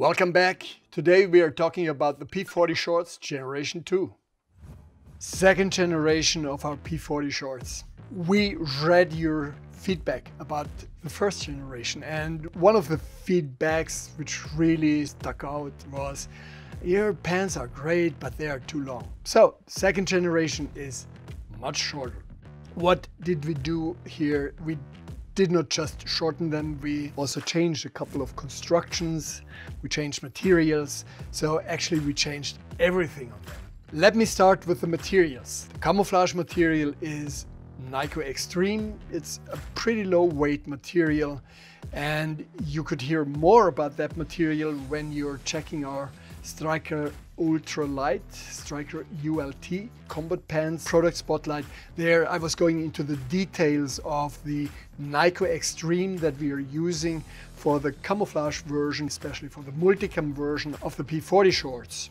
Welcome back. Today we are talking about the P40 shorts generation 2. Second generation of our P40 shorts. We read your feedback about the first generation and one of the feedbacks which really stuck out was your pants are great but they are too long. So second generation is much shorter. What did we do here? We did not just shorten them, we also changed a couple of constructions, we changed materials, so actually we changed everything on them. Let me start with the materials. The camouflage material is NYCO Extreme. It's a pretty low weight material and you could hear more about that material when you're checking our Striker Ultra Light, Striker ULT combat pants product spotlight. There I was going into the details of the NYCO Extreme that we are using for the camouflage version, especially for the multicam version of the P40 shorts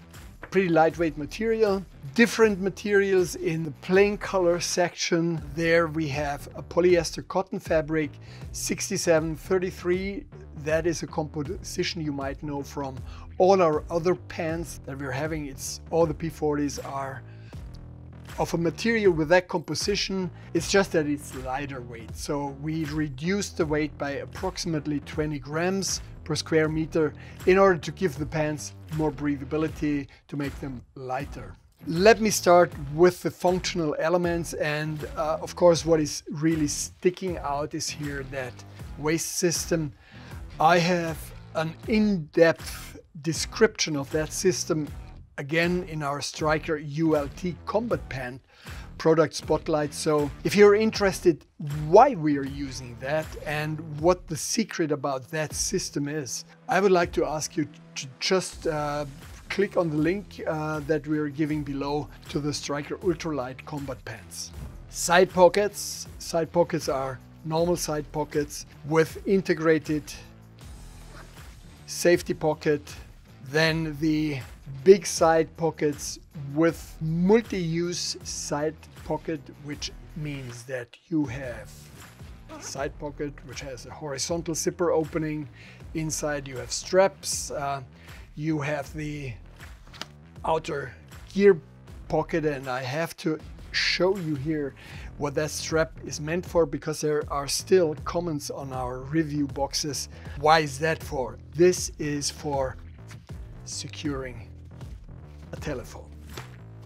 pretty lightweight material. Different materials in the plain color section. There we have a polyester cotton fabric 6733. That is a composition you might know from all our other pants that we're having. It's all the P40s are of a material with that composition. It's just that it's lighter weight. So we reduced the weight by approximately 20 grams per square meter in order to give the pants more breathability to make them lighter. Let me start with the functional elements and uh, of course what is really sticking out is here that waist system. I have an in-depth description of that system again in our Striker ULT combat pant product spotlight. So if you're interested why we are using that and what the secret about that system is, I would like to ask you to just uh, click on the link uh, that we are giving below to the Striker Ultralight combat pants. Side pockets. Side pockets are normal side pockets with integrated safety pocket. Then the big side pockets with multi-use side pocket, which means that you have side pocket which has a horizontal zipper opening. Inside you have straps. Uh, you have the outer gear pocket and I have to show you here what that strap is meant for because there are still comments on our review boxes. Why is that for? This is for securing a telephone.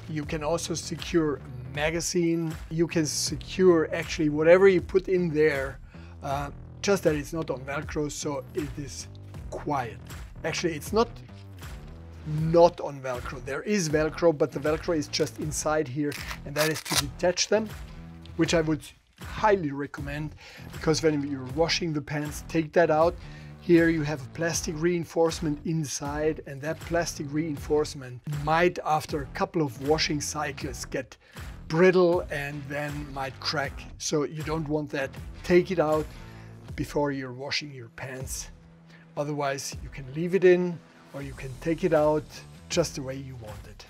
You can also secure a magazine. You can secure actually whatever you put in there, uh, just that it's not on Velcro, so it is quiet. Actually, it's not not on Velcro. There is Velcro, but the Velcro is just inside here, and that is to detach them, which I would highly recommend because when you're washing the pants, take that out here you have a plastic reinforcement inside and that plastic reinforcement might after a couple of washing cycles get brittle and then might crack. So you don't want that. Take it out before you're washing your pants. Otherwise you can leave it in or you can take it out just the way you want it.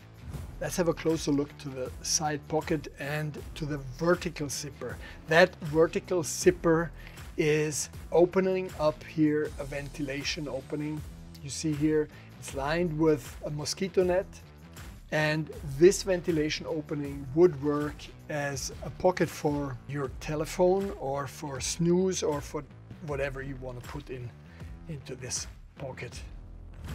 Let's have a closer look to the side pocket and to the vertical zipper. That vertical zipper is opening up here a ventilation opening. You see here it's lined with a mosquito net and this ventilation opening would work as a pocket for your telephone or for snus or for whatever you want to put in into this pocket.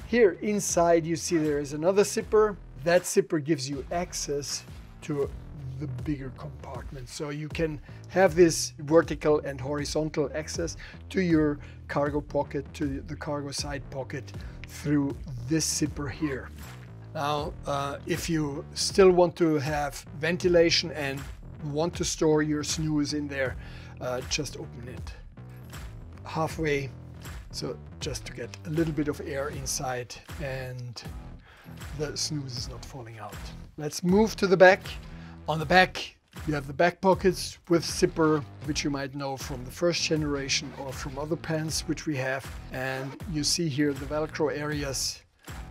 Here inside you see there is another zipper. That zipper gives you access to the bigger compartment. So you can have this vertical and horizontal access to your cargo pocket, to the cargo side pocket through this zipper here. Now, uh, if you still want to have ventilation and want to store your snus in there, uh, just open it halfway. So just to get a little bit of air inside and the snus is not falling out. Let's move to the back. On the back, you have the back pockets with zipper, which you might know from the first generation or from other pants which we have. And you see here the Velcro areas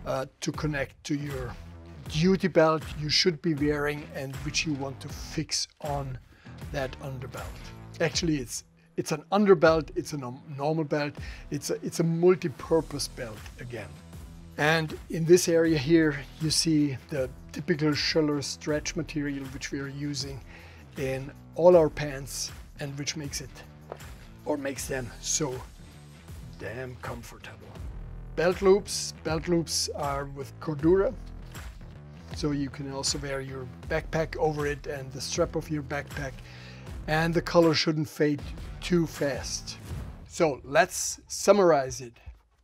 uh, to connect to your duty belt you should be wearing and which you want to fix on that underbelt. Actually, it's it's an underbelt, it's a normal belt, it's a, it's a multi-purpose belt again. And in this area here, you see the typical Schoeller stretch material, which we are using in all our pants and which makes it or makes them so damn comfortable. Belt loops, belt loops are with Cordura. So you can also wear your backpack over it and the strap of your backpack and the color shouldn't fade too fast. So let's summarize it.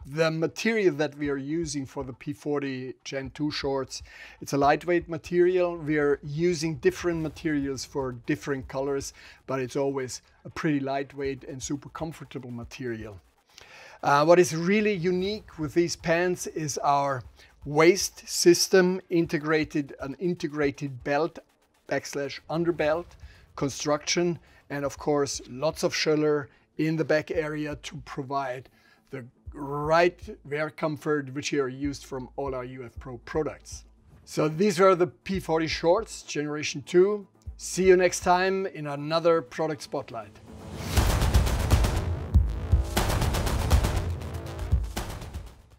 The material that we are using for the P40 Gen 2 shorts, it's a lightweight material. We are using different materials for different colors, but it's always a pretty lightweight and super comfortable material. Uh, what is really unique with these pants is our waist system integrated, an integrated belt backslash underbelt construction, and of course, lots of Schoeller in the back area to provide the right wear comfort which you are used from all our UF Pro products. So these are the P40 shorts, generation 2. See you next time in another product spotlight.